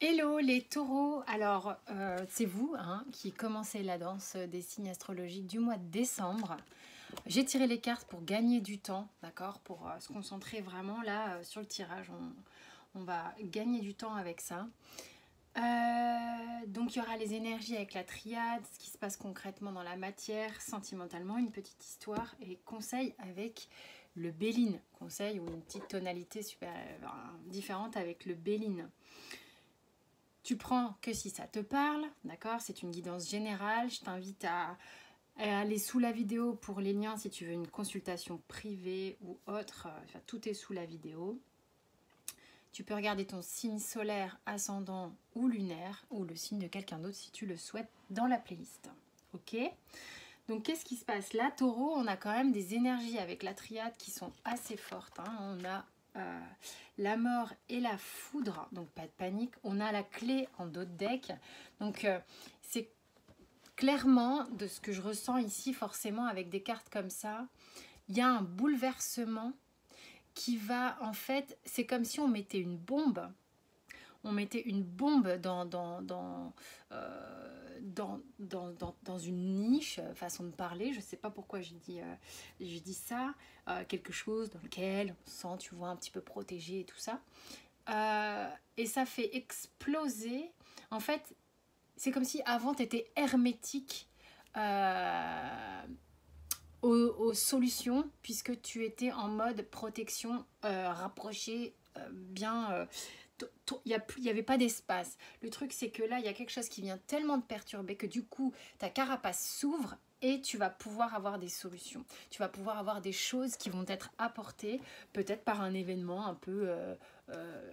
Hello les taureaux Alors, euh, c'est vous hein, qui commencez la danse des signes astrologiques du mois de décembre. J'ai tiré les cartes pour gagner du temps, d'accord Pour euh, se concentrer vraiment là euh, sur le tirage. On, va gagner du temps avec ça. donc il y aura les énergies avec la triade, ce qui se passe concrètement dans la matière, sentimentalement, une petite histoire et conseil avec le béline. Conseil ou une petite tonalité super, différente avec le béline. Tu prends que si ça te parle, d'accord? C'est une guidance générale. Je t'invite à, aller sous la vidéo pour les liens si tu veux une consultation privée ou autre. Tout est sous la vidéo. Tu peux regarder ton signe solaire, ascendant ou lunaire, ou le signe de quelqu'un d'autre si tu le souhaites dans la playlist. Ok? Donc qu'est-ce qui se passe? Là, taureau, on a quand même des énergies avec la triade qui sont assez fortes. Hein. On a euh, la mort et la foudre, donc pas de panique. On a la clé en dos de deck. Donc euh, c'est clairement de ce que je ressens ici, forcément avec des cartes comme ça, il y a un bouleversement qui va en fait, c'est comme si on mettait une bombe on mettait une bombe dans, euh, une niche, euh, façon de parler, je ne sais pas pourquoi je dis, euh, ça, quelque chose dans lequel on se sent, tu vois, un petit peu protégé et tout ça. et ça fait exploser, en fait, c'est comme si avant tu étais hermétique aux, solutions, puisque tu étais en mode protection rapprochée, bien il n'y avait pas d'espace. Le truc, c'est que là, il y a quelque chose qui vient tellement te perturber que du coup, ta carapace s'ouvre et tu vas pouvoir avoir des solutions. Tu vas pouvoir avoir des choses qui vont être apportées, peut-être par un événement un peu... Euh, euh,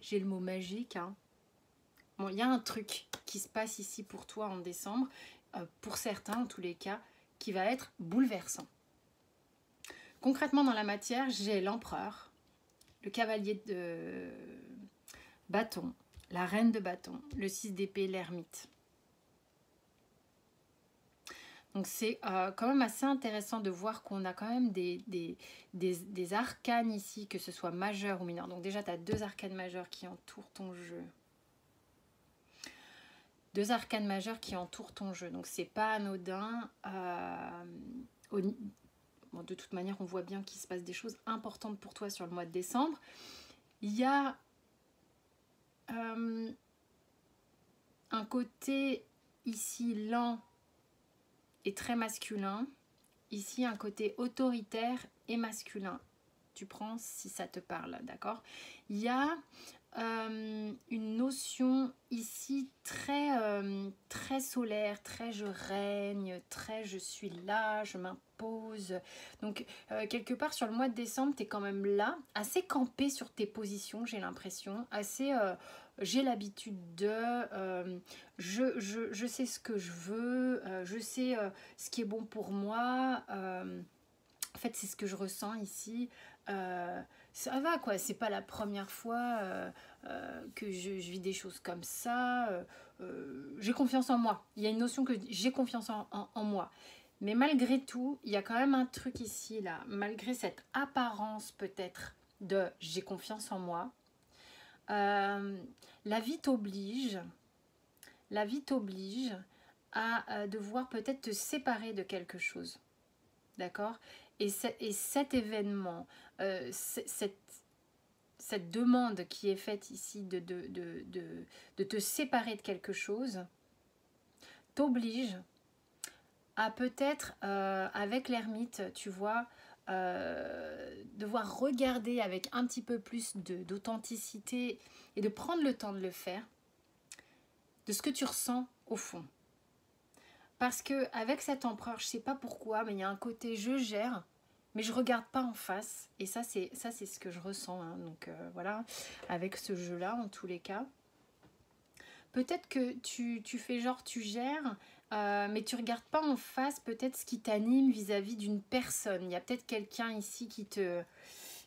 j'ai le mot magique. Hein. Bon, il y a un truc qui se passe ici pour toi en décembre, euh, pour certains en tous les cas, qui va être bouleversant. Concrètement, dans la matière, j'ai l'empereur, le cavalier de bâton, la reine de bâton, le 6 d'épée, l'ermite. Donc c'est euh, quand même assez intéressant de voir qu'on a quand même des, des, des, arcanes ici, que ce soit majeur ou mineur. Donc déjà, tu as deux arcanes majeures qui entourent ton jeu. Deux arcanes majeures qui entourent ton jeu. Donc c'est pas anodin. Euh, de toute manière, on voit bien qu'il se passe des choses importantes pour toi sur le mois de décembre. Il y a euh, un côté ici lent et très masculin. Ici, un côté autoritaire et masculin. Tu prends si ça te parle, d'accord? Il y a euh, une notion solaire, très je règne, très je suis là, je m'impose. Donc, quelque part sur le mois de décembre, tu es quand même là, assez campé sur tes positions, j'ai l'impression, assez j'ai l'habitude de, euh, je, sais ce que je veux, euh, je sais euh, ce qui est bon pour moi. en fait, c'est ce que je ressens ici. ça va quoi, c'est pas la première fois que je, vis des choses comme ça. J'ai confiance en moi. Il y a une notion que j'ai confiance en moi. Mais malgré tout, il y a quand même un truc ici, là, malgré cette apparence peut-être de j'ai confiance en moi, euh, la vie t'oblige, la vie t'oblige à euh, devoir peut-être te séparer de quelque chose. D'accord? Et, cet événement, euh, cette, cette, demande qui est faite ici de, de, de te séparer de quelque chose, t'oblige à peut-être, avec l'ermite, tu vois, euh, devoir regarder avec un petit peu plus d'authenticité et de prendre le temps de le faire, de ce que tu ressens au fond. Parce que avec cet empereur, je sais pas pourquoi, mais il y a un côté je gère, mais je regarde pas en face. Et ça, c'est ça, c'est ce que je ressens. Hein. Donc euh, voilà, avec ce jeu-là, en tous les cas. Peut-être que tu, tu, fais genre tu gères, euh, mais tu regardes pas en face peut-être ce qui t'anime vis-à-vis d'une personne. Il y a peut-être quelqu'un ici qui te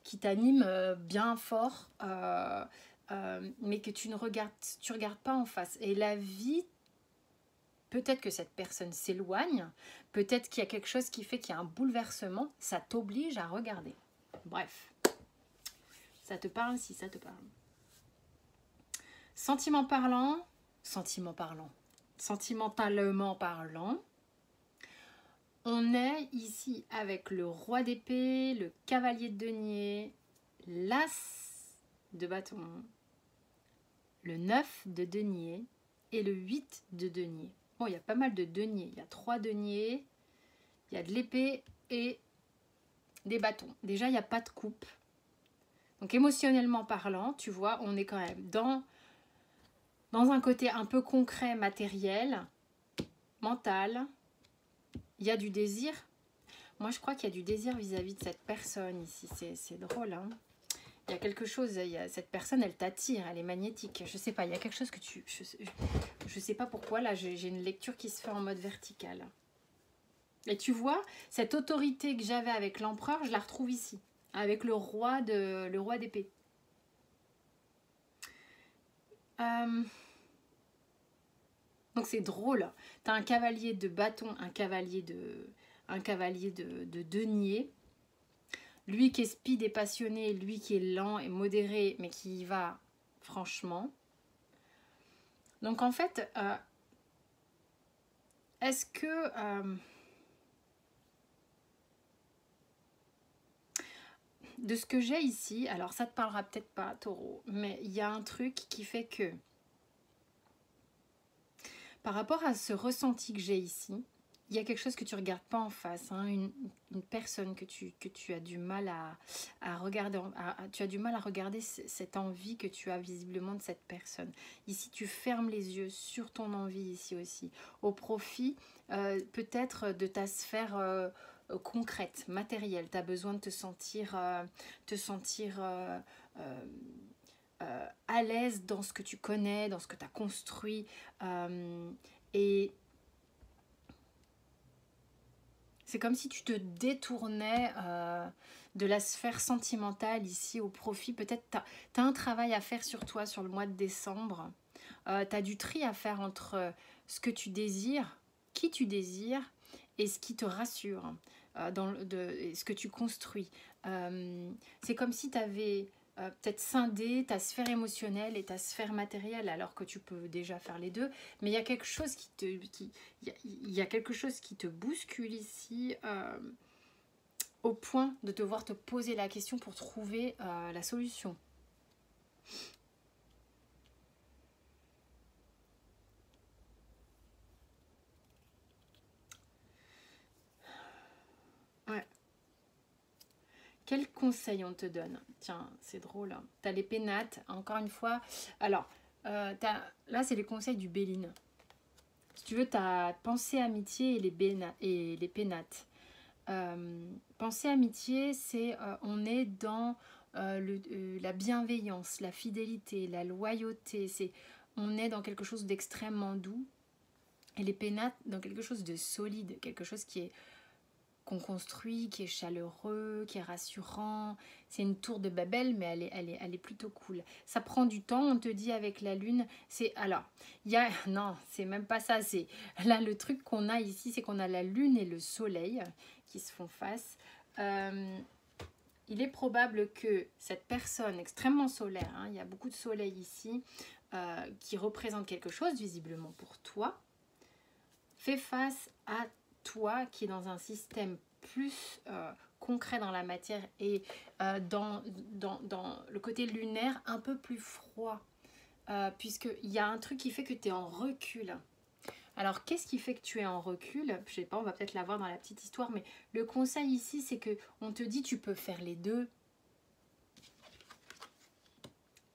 qui t'anime euh, bien fort, mais que tu ne regardes, tu regardes pas en face. Et la vie, peut-être que cette personne s'éloigne, peut-être qu'il y a quelque chose qui fait qu'il y a un bouleversement, ça t'oblige à regarder. Bref, ça te parle si ça te parle. Sentiment parlant, sentiment parlant, sentimentalement parlant, on est ici avec le roi d'épée, le cavalier de denier, l'as de bâton, le 9 de denier et le 8 de denier. Il y a pas mal de deniers. Il y a trois deniers, il y a de l'épée et des bâtons. Déjà, il n'y a pas de coupe. Donc émotionnellement parlant, tu vois, on est quand même dans, dans un côté un peu concret, matériel, mental. Il y a du désir. Moi, je crois qu'il y a du désir vis-à-vis de cette personne ici. C'est drôle, hein il y a quelque chose, il y a, cette personne, elle t'attire, elle est magnétique. Je sais pas, il y a quelque chose que tu... Je, je sais pas pourquoi, là, j'ai une lecture qui se fait en mode vertical. Et tu vois, cette autorité que j'avais avec l'empereur, je la retrouve ici, avec le roi de le roi d'épée. Euh, donc c'est drôle. Tu as un cavalier de bâton, un cavalier de un cavalier de, de denier. Lui qui est speed et passionné, lui qui est lent et modéré, mais qui y va franchement. Donc en fait, euh, est-ce que euh, de ce que j'ai ici, alors ça te parlera peut-être pas, taureau, mais il y a un truc qui fait que par rapport à ce ressenti que j'ai ici, il y a quelque chose que tu regardes pas en face, hein, une, personne que tu, que tu as du mal à, regarder, tu as du mal à regarder cette envie que tu as visiblement de cette personne. Ici, tu fermes les yeux sur ton envie ici aussi, au profit euh, peut-être de ta sphère euh, concrète, matérielle. Tu as besoin de te sentir, euh, te sentir à l'aise dans ce que tu connais, dans ce que tu as construit. et C'est comme si tu te détournais euh, de la sphère sentimentale ici au profit. Peut-être tu as, un travail à faire sur toi sur le mois de décembre. Euh, tu as du tri à faire entre ce que tu désires, qui tu désires et ce qui te rassure, euh, de, ce que tu construis. C'est comme si tu avais euh, peut-être scinder ta sphère émotionnelle et ta sphère matérielle alors que tu peux déjà faire les deux. Mais il y a quelque chose qui te il y, a quelque chose qui te bouscule ici euh, au point de devoir te poser la question pour trouver euh, la solution Quel conseil on te donne? Tiens, c'est drôle. Hein. Tu as les pénates, encore une fois. Alors, euh, là, c'est les conseils du Béline. Si tu veux, tu as pensée amitié et les, et les pénates. Euh, pensée amitié, c'est euh, on est dans le, la bienveillance, la fidélité, la loyauté. C'est on est dans quelque chose d'extrêmement doux. Et les pénates dans quelque chose de solide, quelque chose qui est qu'on construit, qui est chaleureux, qui est rassurant. C'est une tour de Babel, mais elle est, elle, est, elle est plutôt cool. Ça prend du temps, on te dit avec la lune. C'est alors, il y a non, c'est même pas ça. C'est là le truc qu'on a ici, c'est qu'on a la lune et le soleil qui se font face. Euh, il est probable que cette personne extrêmement solaire, hein, il y a beaucoup de soleil ici, euh, qui représente quelque chose visiblement pour toi, fait face à toi qui est dans un système plus euh, concret dans la matière et euh, dans, le côté lunaire un peu plus froid. Euh, Puisqu'il y a un truc qui fait que tu es en recul. Alors, qu'est-ce qui fait que tu es en recul? Je sais pas, on va peut-être la voir dans la petite histoire, mais le conseil ici, c'est que on te dit tu peux faire les deux.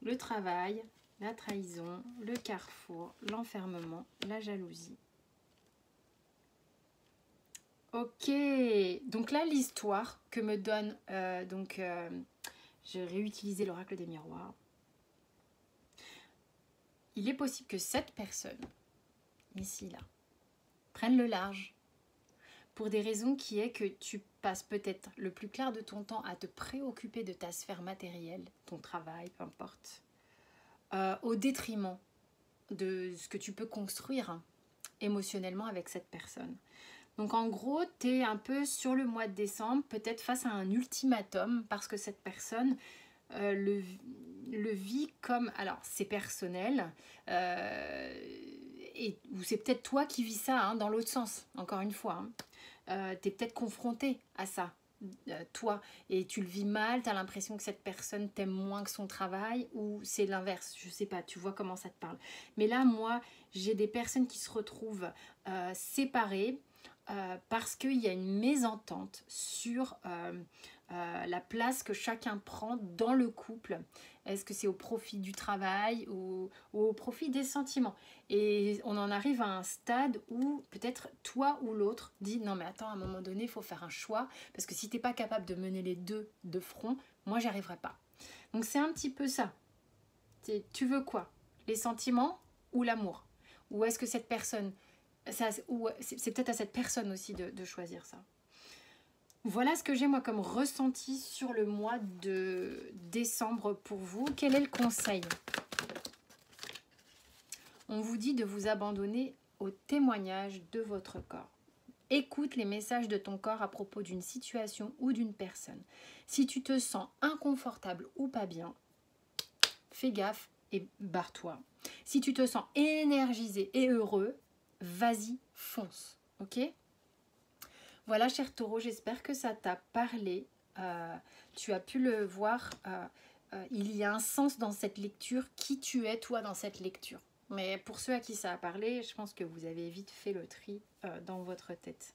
Le travail, la trahison, le carrefour, l'enfermement, la jalousie. Ok, donc là l'histoire que me donne, euh, donc euh, j'ai réutilisé l'oracle des miroirs. Il est possible que cette personne, ici là, prenne le large pour des raisons qui est que tu passes peut-être le plus clair de ton temps à te préoccuper de ta sphère matérielle, ton travail, peu importe, euh, au détriment de ce que tu peux construire émotionnellement avec cette personne. Donc en gros, tu es un peu sur le mois de décembre, peut-être face à un ultimatum, parce que cette personne, euh, le vis comme, alors c'est personnel, et, ou c'est peut-être toi qui vis ça hein, dans l'autre sens, encore une fois. Hein. tu es peut-être confronté à ça, toi, et tu le vis mal, tu as l'impression que cette personne t'aime moins que son travail, ou c'est l'inverse, je sais pas, tu vois comment ça te parle. Mais là, moi, j'ai des personnes qui se retrouvent séparées, euh, parce qu'il y a une mésentente sur euh, euh, la place que chacun prend dans le couple. Est-ce que c'est au profit du travail ou, au profit des sentiments? Et on en arrive à un stade où peut-être toi ou l'autre dit non mais attends à un moment donné il faut faire un choix parce que si tu n'es pas capable de mener les deux de front, moi j'y arriverai pas. Donc c'est un petit peu ça. Tu veux quoi? Les sentiments ou l'amour? Ou est-ce que cette personne c'est peut-être à cette personne aussi de, choisir ça. Voilà ce que j'ai moi comme ressenti sur le mois de décembre pour vous. Quel est le conseil? On vous dit de vous abandonner au témoignage de votre corps. Écoute les messages de ton corps à propos d'une situation ou d'une personne. Si tu te sens inconfortable ou pas bien, fais gaffe et barre-toi. Si tu te sens énergisé et heureux, vas-y, fonce. Ok? Voilà, cher taureau, j'espère que ça t'a parlé. Euh, tu as pu le voir. Euh, euh, il y a un sens dans cette lecture. Qui tu es, toi, dans cette lecture? Mais pour ceux à qui ça a parlé, je pense que vous avez vite fait le tri dans votre tête.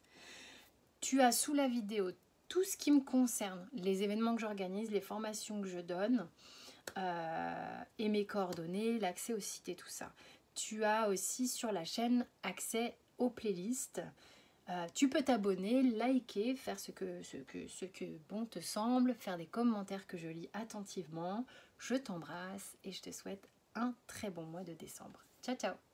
Tu as sous la vidéo tout ce qui me concerne, les événements que j'organise, les formations que je donne. et mes coordonnées, l'accès aux sites tout ça tu as aussi sur la chaîne accès aux playlists. Euh, tu peux t'abonner, liker, faire ce que, ce, que, ce que bon te semble, faire des commentaires que je lis attentivement. Je t'embrasse et je te souhaite un très bon mois de décembre. Ciao ciao